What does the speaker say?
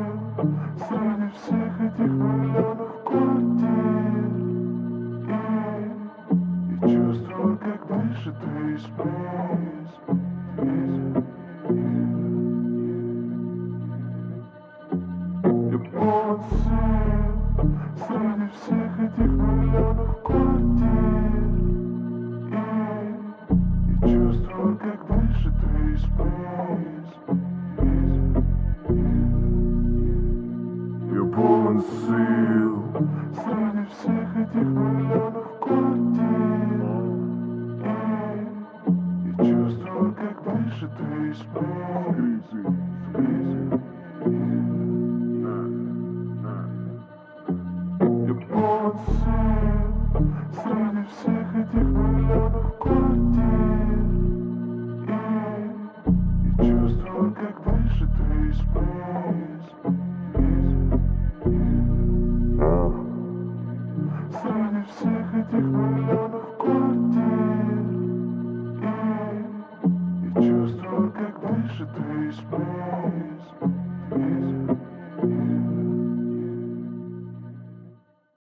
Среди всех этих миллионов квартир И, и чувствую, как дышит весь мир сил Среди всех этих миллионов квартир И, и чувствую, как дышит весь мир полон сил. Среди всех этих миллионов квартир. И, и чувствую, как дышит весь мир. Я полон сил. Среди всех этих миллионов этих миллионов квартир И, и чувствую, как дышит весь мир